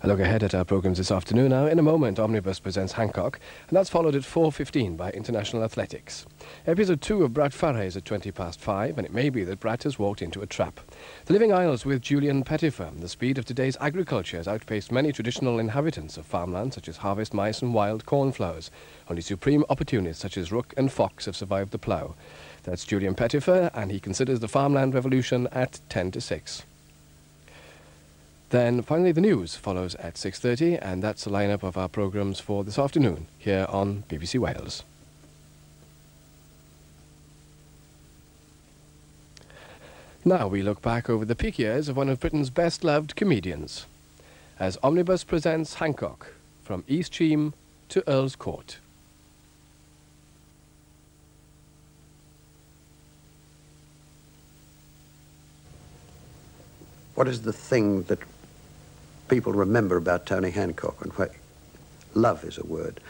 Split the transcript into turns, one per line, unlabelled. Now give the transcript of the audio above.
A look ahead at our programmes this afternoon. Now, in a moment, Omnibus presents Hancock, and that's followed at 4.15 by International Athletics. Episode 2 of Brat Farrar is at 20 past 5, and it may be that Brat has walked into a trap. The Living Isles with Julian Pettifer. The speed of today's agriculture has outpaced many traditional inhabitants of farmland, such as harvest mice and wild cornflowers. Only supreme opportunists, such as rook and fox, have survived the plough. That's Julian Pettifer, and he considers the farmland revolution at 10 to 6. Then finally the news follows at 6.30 and that's the lineup of our programmes for this afternoon here on BBC Wales. Now we look back over the peak years of one of Britain's best loved comedians as Omnibus presents Hancock from East Cheam to Earl's Court.
What is the thing that people remember about Tony Hancock and what love is a word.